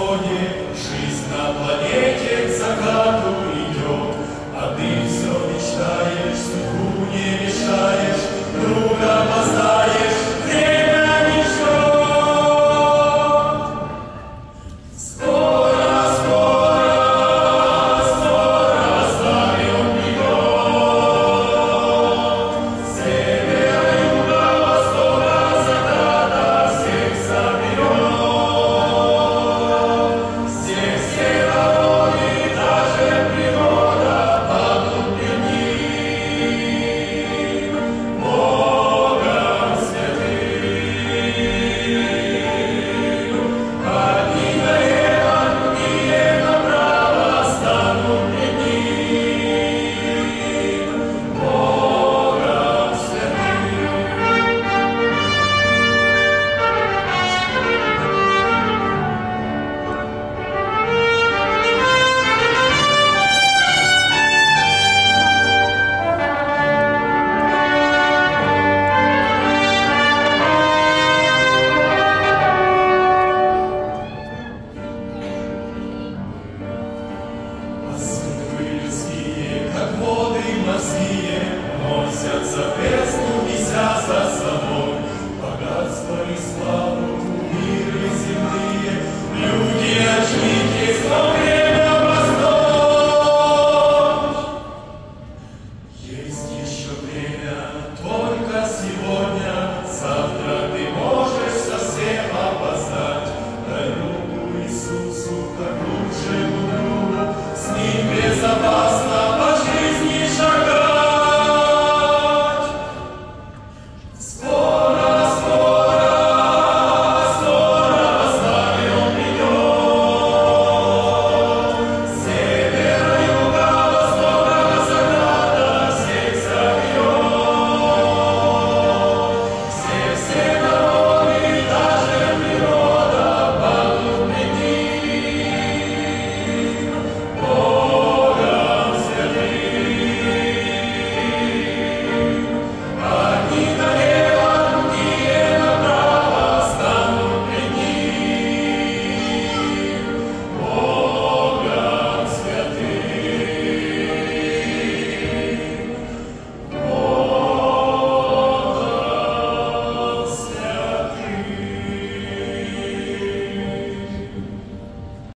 исходе, Жизнь на планете славу, мир и земные люди.